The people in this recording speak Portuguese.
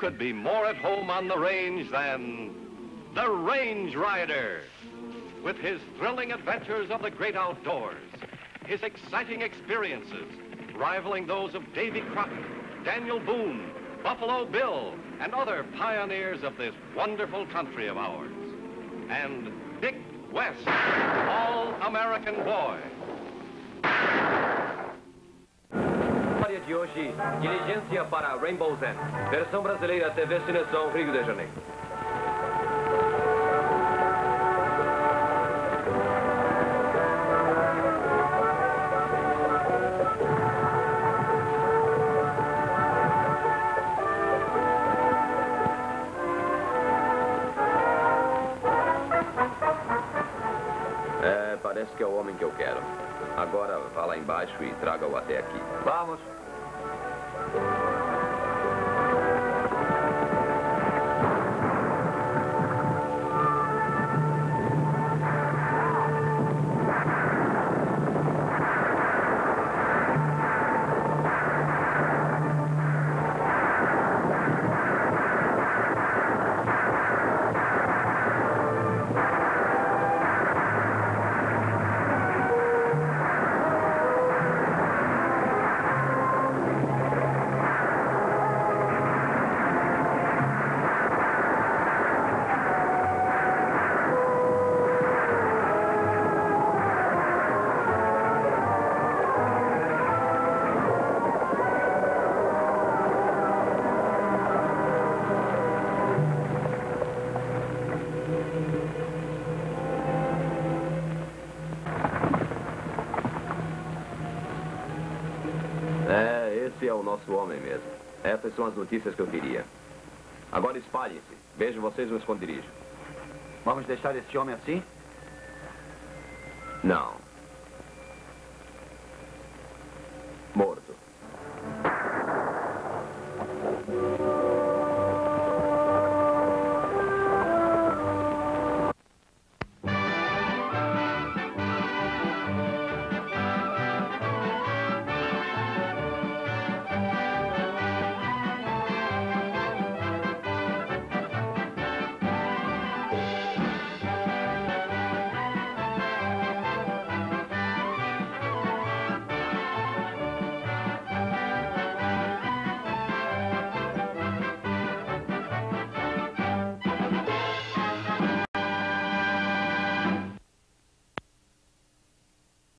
could be more at home on the range than the Range Rider. With his thrilling adventures of the great outdoors, his exciting experiences, rivaling those of Davy Crockett, Daniel Boone, Buffalo Bill, and other pioneers of this wonderful country of ours. And Dick West, All-American Boy. Hoje, diligência para Rainbow's End. Versão brasileira até destinação Rio de Janeiro. É, parece que é o homem que eu quero. Agora vá lá embaixo e traga-o até aqui. Vamos. Esse é o nosso homem mesmo. Essas são as notícias que eu queria. Agora espalhem-se. Vejo vocês no esconderijo. Vamos deixar esse homem assim? Não.